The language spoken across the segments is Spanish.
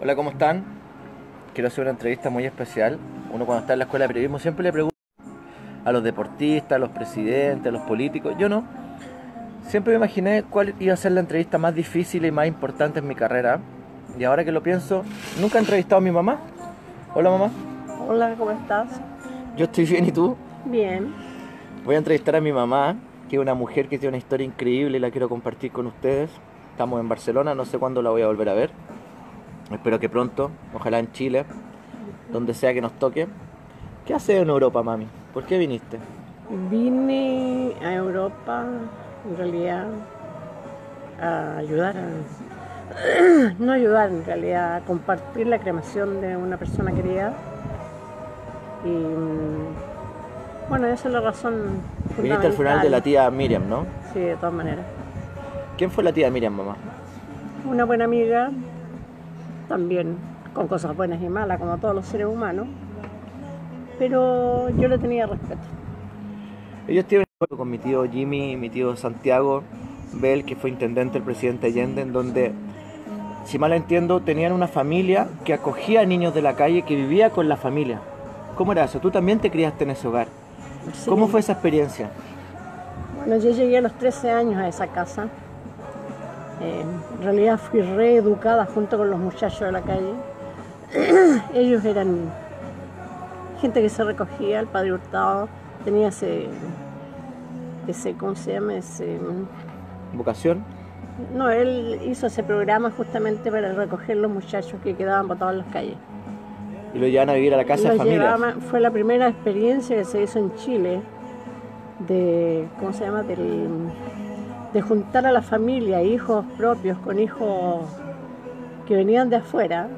Hola, ¿cómo están? Quiero hacer una entrevista muy especial. Uno cuando está en la escuela de periodismo siempre le pregunta a los deportistas, a los presidentes, a los políticos. Yo no. Siempre me imaginé cuál iba a ser la entrevista más difícil y más importante en mi carrera. Y ahora que lo pienso, nunca he entrevistado a mi mamá. Hola mamá. Hola, ¿cómo estás? Yo estoy bien y tú. Bien. Voy a entrevistar a mi mamá, que es una mujer que tiene una historia increíble y la quiero compartir con ustedes. Estamos en Barcelona, no sé cuándo la voy a volver a ver. Espero que pronto, ojalá en Chile, donde sea que nos toque. ¿Qué haces en Europa, mami? ¿Por qué viniste? Vine a Europa, en realidad, a ayudar a... No ayudar, en realidad, a compartir la cremación de una persona querida. Y mm, bueno, esa es la razón Viniste al funeral de la tía Miriam, ¿no? Sí, de todas maneras. ¿Quién fue la tía Miriam, mamá? Una buena amiga, también con cosas buenas y malas, como todos los seres humanos, pero yo le tenía respeto. Yo estuve con mi tío Jimmy y mi tío Santiago Bell, que fue intendente del presidente Allende, en donde, si mal entiendo, tenían una familia que acogía a niños de la calle, que vivía con la familia. ¿Cómo era eso? Tú también te criaste en ese hogar. Sí. ¿Cómo fue esa experiencia? Bueno, yo llegué a los 13 años a esa casa. Eh, en realidad fui reeducada junto con los muchachos de la calle. Ellos eran gente que se recogía, el padre Hurtado tenía ese, ese ¿cómo se llama? Ese, ¿Vocación? no, él hizo ese programa justamente para recoger los muchachos que quedaban botados en las calles. Y lo llevan a vivir a la casa de familia. llevaban- fue la primera experiencia que se hizo en Chile de, ¿cómo se llama? Del- de juntar a la familia, hijos propios con hijos que venían de afuera,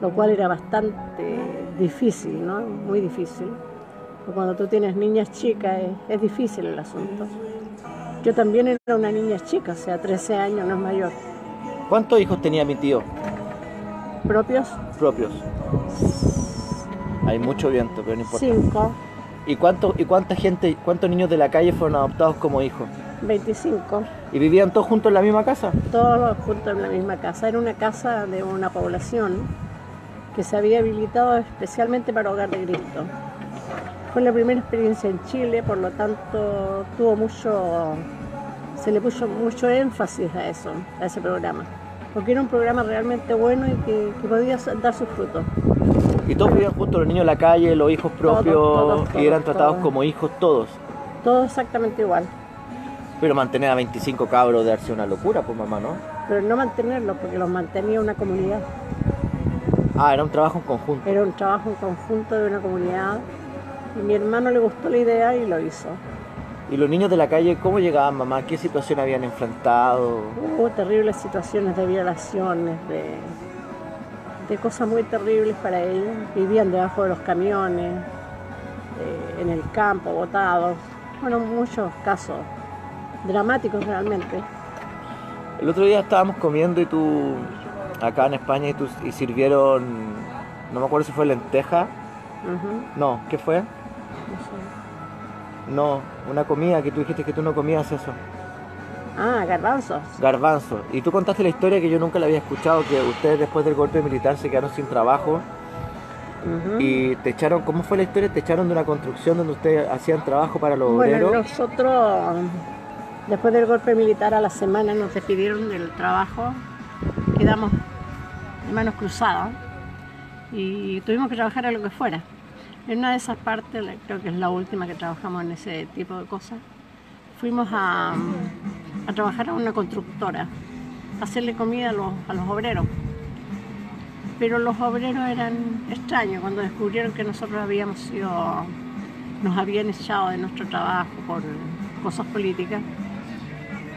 lo cual era bastante difícil, ¿no? Muy difícil. Porque cuando tú tienes niñas chicas es, es difícil el asunto. Yo también era una niña chica, o sea, 13 años, no es mayor. ¿Cuántos hijos tenía mi tío Propios, propios? Hay mucho viento, pero no importa. cinco, ¿Y, cuánto, ¿Y cuánta gente, cuántos niños de la calle fueron adoptados como hijos? 25. ¿Y vivían todos juntos en la misma casa? todos juntos en la misma casa. Era una casa de una población que se había habilitado especialmente para Hogar de Cristo. Fue la primera experiencia en Chile, por lo tanto tuvo mucho, se le puso mucho énfasis a eso, a ese programa, porque era un programa realmente bueno y que, que podía dar sus frutos. Y todos vivían juntos, los niños en la calle, los hijos propios, todos, y eran todos, tratados todos. como hijos todos. Todo exactamente igual, Pero mantener a 25 cabros de darse una locura, pues mamá, ¿no? pero no mantenerlos, porque los mantenía una comunidad. Ah, era un trabajo en conjunto. Era un trabajo en conjunto de una comunidad y mi hermano le gustó la idea y lo hizo. ¿Y los niños de la calle cómo llegaban, mamá? ¿Qué situación habían enfrentado? Hubo terribles situaciones de violaciones, de, de cosas muy terribles para ellos. Vivían debajo de los camiones, eh, en el campo, botados. Bueno, muchos casos dramáticos realmente. El otro día estábamos comiendo y tú, acá en España, y, tú, y sirvieron, no me acuerdo si fue lenteja. Ujú, No, ¿qué fue? no sé. No, una comida que tú dijiste que tú no comías eso. Ah, garbanzos. Garbanzo. Y tú contaste la historia que yo nunca la había escuchado, que ustedes después del golpe militar se quedaron sin trabajo y te echaron, ¿cómo fue la historia? Te echaron de una construcción donde ustedes hacían trabajo para los Bueno, obreros. nosotros, después del golpe militar a la semana, nos despidieron del trabajo, quedamos de manos cruzadas y tuvimos que trabajar a lo que fuera. En una de esas partes, creo que es la última que trabajamos en ese tipo de cosas, fuimos a, a trabajar a una constructora, a hacerle comida a los, a los obreros. Pero los obreros eran extraños cuando descubrieron que nosotros habíamos sido nos habían echado de nuestro trabajo por cosas políticas,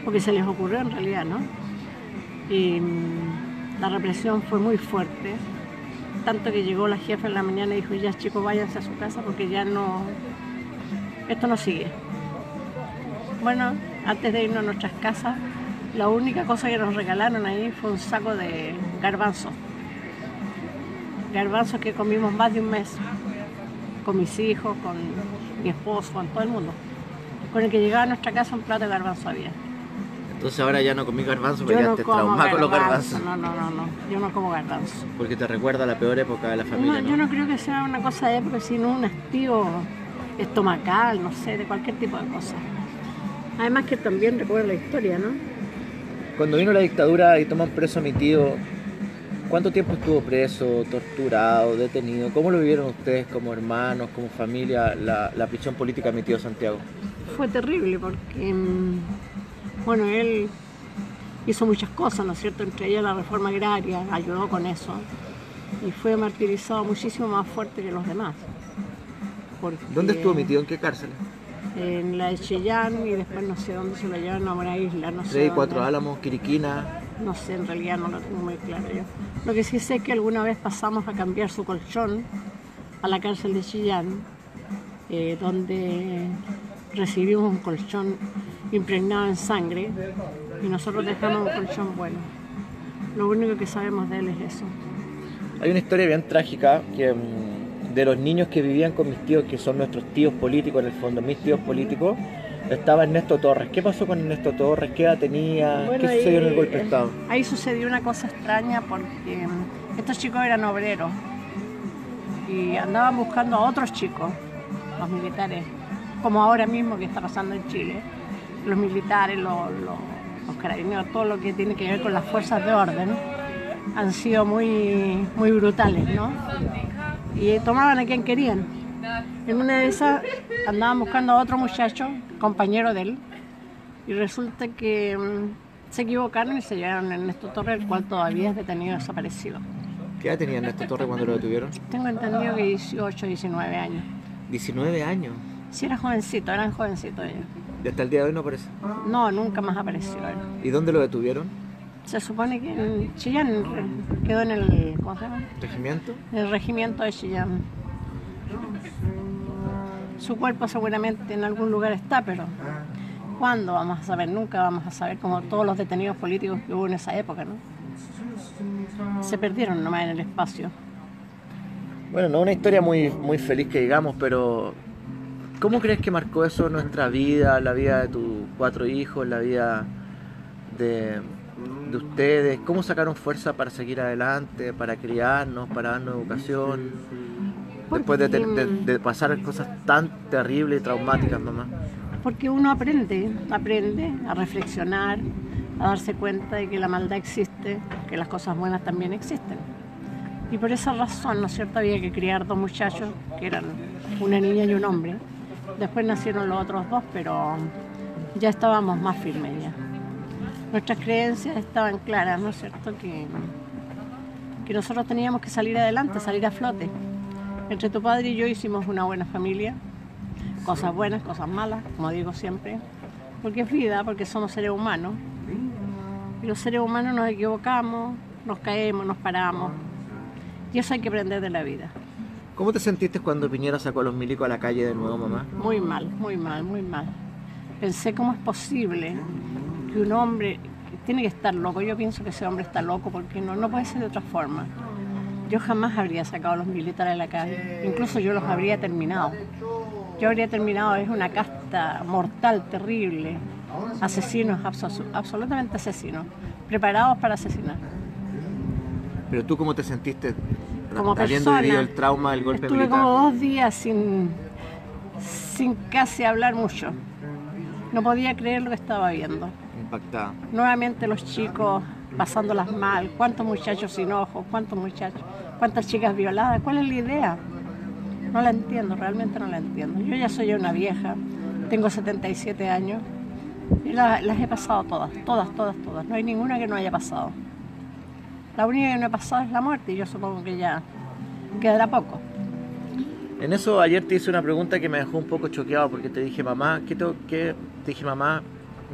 porque se les ocurrió en realidad, ¿no? Y mm, la represión fue muy fuerte, tanto que llegó la jefa en la mañana y dijo, ya chicos, váyanse a su casa porque ya no, esto no sigue. Bueno, antes de irnos a nuestras casas, la única cosa que nos regalaron ahí fue un saco de garbanzos. Garbanzos que comimos más de un mes con mis hijos, con mi esposo, con todo el mundo. Con el que llegaba a nuestra casa un plato de garbanzo había. Entonces ahora ya no comí garbanzo, pero ya te traumás con los garbanzo, garbanzos. no, no, no, no, yo no como garbanzo. Porque te recuerda la peor época de la familia. No, ¿no? yo no creo que sea una cosa de época, sino un hastío estomacal, no sé, de cualquier tipo de cosa. Además que también recuerdo la historia, ¿no? Cuando vino la dictadura y toman preso a mi tío, ¿cuánto tiempo estuvo preso, torturado, detenido? ¿Cómo lo vivieron ustedes como hermanos, como familia, la, la prisión política de mi tío Santiago? Fue terrible porque, mm, bueno, él hizo muchas cosas, ¿no es cierto? Entre ellas la reforma agraria, ayudó con eso. Y fue martirizado muchísimo más fuerte que los demás. Porque ¿Dónde estuvo mi tío? ¿En qué cárcel? En la de Chillán y después no sé dónde se lo llevan a una isla, no sé. Tres y dónde. cuatro álamos, Quiriquina. No sé, en realidad no lo tengo muy claro yo. Lo que sí sé es que alguna vez pasamos a cambiar su colchón a la cárcel de Chillán, eh, donde recibimos un colchón impregnado en sangre y nosotros dejamos un colchón bueno. Lo único que sabemos de él es eso. Hay una historia bien trágica que, mm, de los niños que vivían con mis tíos, que son nuestros tíos políticos en el fondo, mis tíos políticos. Estaba Ernesto Torres. ¿Qué pasó con Ernesto Torres? ¿Qué edad tenía? Bueno, ¿Qué sucedió en el golpe de Estado? Ahí sucedió una cosa extraña porque mm, estos chicos eran obreros y andaban buscando a otros chicos, los militares, como ahora mismo que está pasando en Chile. Los militares, los, los, los carabineros, todo lo que tiene que ver con las fuerzas de orden, han sido muy, muy brutales, ¿no? Y tomaban a quien querían. En una de esas andaban buscando a otro muchacho, compañero de él, y resulta que mm, se equivocaron y se llevaron a Ernesto Torres, el cual todavía es detenido desaparecido. ¿Qué edad tenía Ernesto Torres cuando lo detuvieron? Tengo entendido que 18, 19 años. 19 años. Si era jovencito, eran jovencitos ellos. Y hasta el día de hoy no aparece. No, nunca más apareció él. ¿Y dónde lo detuvieron? Se supone que en Chillán quedó en el, ¿cómo se llama? ¿Regimiento? En el regimiento de Chillán. Su cuerpo seguramente en algún lugar está, pero ¿cuándo vamos a saber? Nunca vamos a saber, como todos los detenidos políticos que hubo en esa época, ¿no? Se perdieron nomás en el espacio. Bueno, no una historia muy, muy feliz que digamos, pero ¿cómo crees que marcó eso nuestra vida, la vida de tus cuatro hijos, la vida de, de ustedes? ¿Cómo sacaron fuerza para seguir adelante, para criarnos, para darnos educación? Después de, te- de- de pasar cosas tan terribles y traumáticas, mamá. Porque uno aprende, aprende a reflexionar, a darse cuenta de que la maldad existe, que las cosas buenas también existen. Y por esa razón, ¿no es cierto?, había que criar dos muchachos, que eran una niña y un hombre. Después nacieron los otros dos, pero ya estábamos más firmes ya. Nuestras creencias estaban claras, ¿no es cierto?, que, que nosotros teníamos que salir adelante, salir a flote. Entre tu padre y yo hicimos una buena familia, cosas buenas, cosas malas, como digo siempre, porque es vida, porque somos seres humanos. Y los seres humanos nos equivocamos, nos caemos, nos paramos. Y eso hay que aprender de la vida. ¿Cómo te sentiste cuando Piñera sacó a los milicos a la calle de nuevo, mamá? Muy mal, muy mal, muy mal. Pensé cómo es posible que un hombre tiene que estar loco, yo pienso que ese hombre está loco porque no, no puede ser de otra forma. Yo jamás habría sacado a los militares a la calle, incluso yo los habría terminado. Yo habría terminado, es una casta mortal, terrible, asesinos, abso- absolutamente asesinos, preparados para asesinar. Pero tú, ¿cómo te sentiste Como habiendo persona, vivido el trauma del golpe Estuve militar? como dos días sin, sin casi hablar mucho. No podía creer lo que estaba viendo. Impactada. Nuevamente los chicos pasándolas mal, cuántos muchachos sin ojos, cuántos muchachos, cuántas chicas violadas, ¿cuál es la idea? No la entiendo, realmente no la entiendo. Yo ya soy una vieja, tengo 77 años y la- las he pasado todas, todas, todas, todas. No hay ninguna que no haya pasado. La única que no he pasado es la muerte y yo supongo que ya quedará poco. En eso ayer te hice una pregunta que me dejó un poco choqueado porque te dije, mamá, ¿qué te, qué? Te dije, mamá,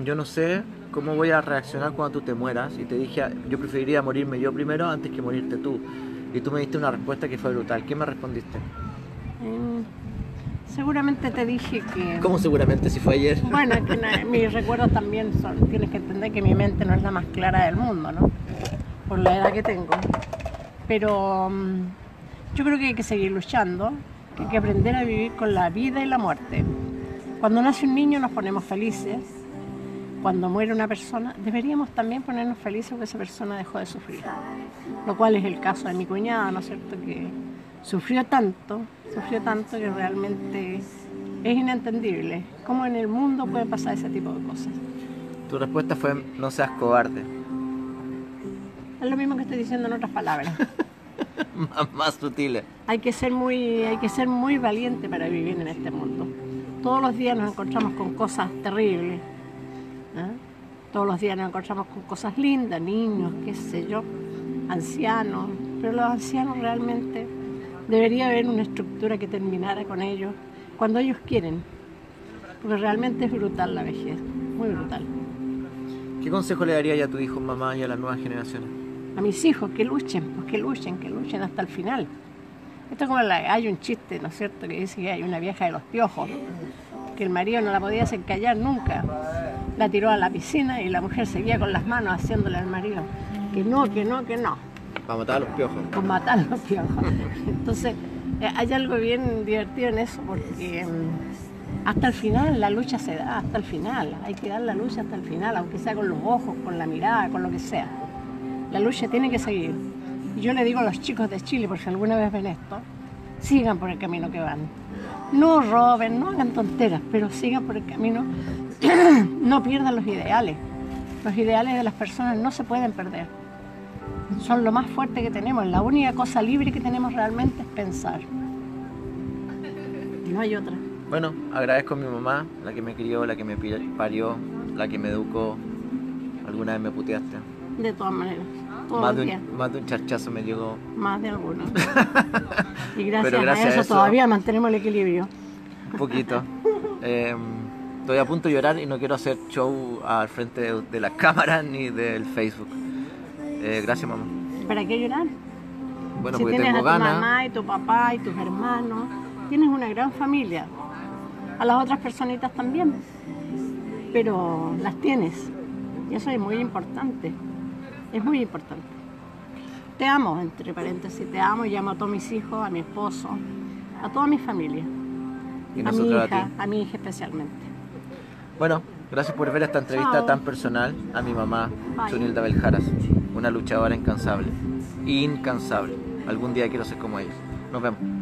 yo no sé cómo voy a reaccionar cuando tú te mueras. Y te dije, yo preferiría morirme yo primero antes que morirte tú. Y tú me diste una respuesta que fue brutal. ¿Qué me respondiste? Mm, seguramente te dije que... ¿Cómo seguramente si fue ayer? Bueno, es que mis recuerdos también son, tienes que entender que mi mente no es la más clara del mundo, ¿no? Por la edad que tengo. Pero mm, yo creo que hay que seguir luchando, que hay que aprender a vivir con la vida y la muerte. Cuando nace un niño nos ponemos felices cuando muere una persona, deberíamos también ponernos felices porque esa persona dejó de sufrir. Lo cual es el caso de mi cuñada, ¿no es cierto? Que sufrió tanto, sufrió tanto que realmente es inentendible. ¿Cómo en el mundo puede pasar ese tipo de cosas? Tu respuesta fue no seas cobarde. Es lo mismo que estoy diciendo en otras palabras. más, más sutiles. Hay que ser muy, hay que ser muy valiente para vivir en este mundo. Todos los días nos encontramos con cosas terribles. Todos los días nos encontramos con cosas lindas, niños, qué sé yo, ancianos. Pero los ancianos realmente debería haber una estructura que terminara con ellos cuando ellos quieren. Porque realmente es brutal la vejez, muy brutal. ¿Qué consejo le daría a tu hijo, mamá, y a las nuevas generaciones? A mis hijos que luchen, pues que luchen, que luchen hasta el final. Esto es como la- hay un chiste, ¿no es cierto?, que dice que hay una vieja de los piojos, que el marido no la podía hacer callar nunca. La tiró a la piscina y la mujer seguía con las manos haciéndole al marido que no, que no, que no. Para matar a los piojos. con matar a los piojos. Entonces, eh, hay algo bien divertido en eso, porque mm, hasta el final la lucha se da, hasta el final. Hay que dar la lucha hasta el final, aunque sea con los ojos, con la mirada, con lo que sea. La lucha tiene que seguir. Y yo le digo a los chicos de Chile, por si alguna vez ven esto, sigan por el camino que van. No roben, no hagan tonteras, pero sigan por el camino. no pierdan los ideales. Los ideales de las personas no se pueden perder son lo más fuerte que tenemos. La única cosa libre que tenemos realmente es pensar. No hay otra. Bueno, agradezco a mi mamá, la que me crió, la que me parió, la que me educó. Alguna vez me puteaste. De todas maneras. Más de, un, más de un charchazo me llegó. Más de algunos. y gracias, a a eso, eso- todavía mantenemos el equilibrio. Un poquito. Eh, estoy a punto de llorar y no quiero hacer show al frente de, de las cámaras ni del Facebook. Eh, gracias, mamá. ¿Para qué llorar? Bueno, si porque tienes tengo a tu ganas. mamá y tu papá y tus hermanos, tienes una gran familia. A las otras personitas también. Pero las tienes. Y eso es muy importante. Es muy importante. Te amo, entre paréntesis, te amo y amo a todos mis hijos, a mi esposo, a toda mi familia. Y a mi a hija, a mi hija especialmente. Bueno, gracias por ver esta entrevista Chao. tan personal a mi mamá, Bye. Chunilda Beljaras, una luchadora incansable. Incansable. Algún día quiero ser como ellos. Nos vemos.